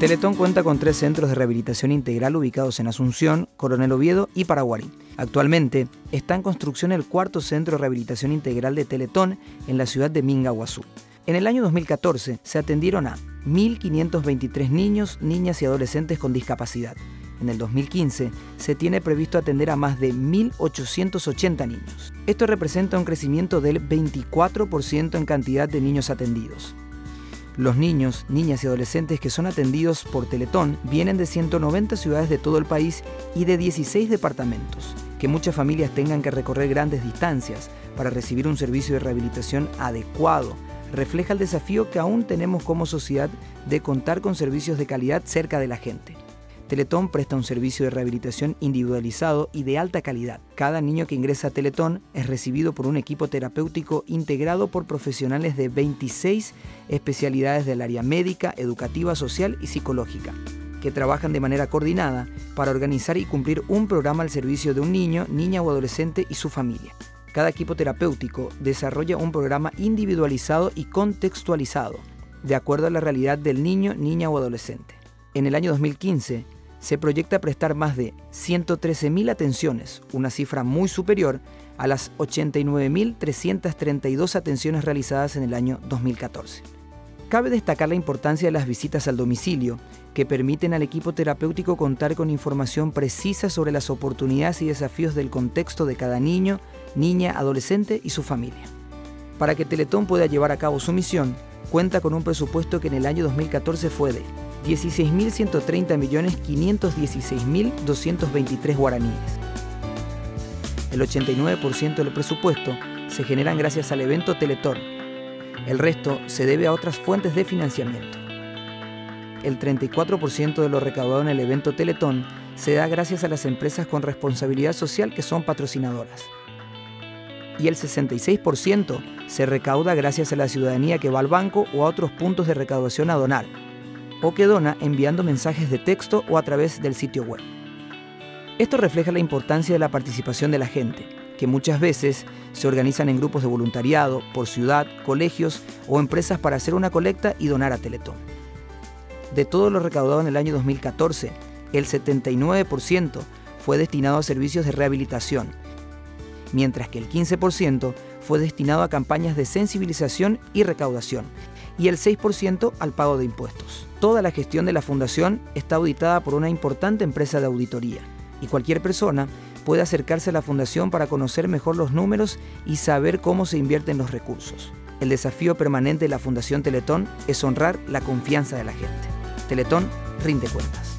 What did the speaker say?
Teletón cuenta con tres centros de rehabilitación integral ubicados en Asunción, Coronel Oviedo y Paraguarí. Actualmente está en construcción el cuarto centro de rehabilitación integral de Teletón en la ciudad de Mingaguazú. En el año 2014 se atendieron a 1.523 niños, niñas y adolescentes con discapacidad. En el 2015 se tiene previsto atender a más de 1.880 niños. Esto representa un crecimiento del 24% en cantidad de niños atendidos. Los niños, niñas y adolescentes que son atendidos por Teletón vienen de 190 ciudades de todo el país y de 16 departamentos. Que muchas familias tengan que recorrer grandes distancias para recibir un servicio de rehabilitación adecuado refleja el desafío que aún tenemos como sociedad de contar con servicios de calidad cerca de la gente. Teletón presta un servicio de rehabilitación individualizado y de alta calidad. Cada niño que ingresa a Teletón es recibido por un equipo terapéutico integrado por profesionales de 26 especialidades del área médica, educativa, social y psicológica, que trabajan de manera coordinada para organizar y cumplir un programa al servicio de un niño, niña o adolescente y su familia. Cada equipo terapéutico desarrolla un programa individualizado y contextualizado, de acuerdo a la realidad del niño, niña o adolescente. En el año 2015, se proyecta prestar más de 113.000 atenciones, una cifra muy superior a las 89.332 atenciones realizadas en el año 2014. Cabe destacar la importancia de las visitas al domicilio, que permiten al equipo terapéutico contar con información precisa sobre las oportunidades y desafíos del contexto de cada niño, niña, adolescente y su familia. Para que Teletón pueda llevar a cabo su misión, cuenta con un presupuesto que en el año 2014 fue de 16.130.516.223 guaraníes. El 89% del presupuesto se generan gracias al evento Teletón. El resto se debe a otras fuentes de financiamiento. El 34% de lo recaudado en el evento Teletón se da gracias a las empresas con responsabilidad social que son patrocinadoras. Y el 66% se recauda gracias a la ciudadanía que va al banco o a otros puntos de recaudación a donar o que dona enviando mensajes de texto o a través del sitio web. Esto refleja la importancia de la participación de la gente, que muchas veces se organizan en grupos de voluntariado, por ciudad, colegios o empresas para hacer una colecta y donar a Teletón. De todo lo recaudado en el año 2014, el 79% fue destinado a servicios de rehabilitación, mientras que el 15% fue destinado a campañas de sensibilización y recaudación, y el 6% al pago de impuestos. Toda la gestión de la fundación está auditada por una importante empresa de auditoría y cualquier persona puede acercarse a la fundación para conocer mejor los números y saber cómo se invierten los recursos. El desafío permanente de la Fundación Teletón es honrar la confianza de la gente. Teletón rinde cuentas.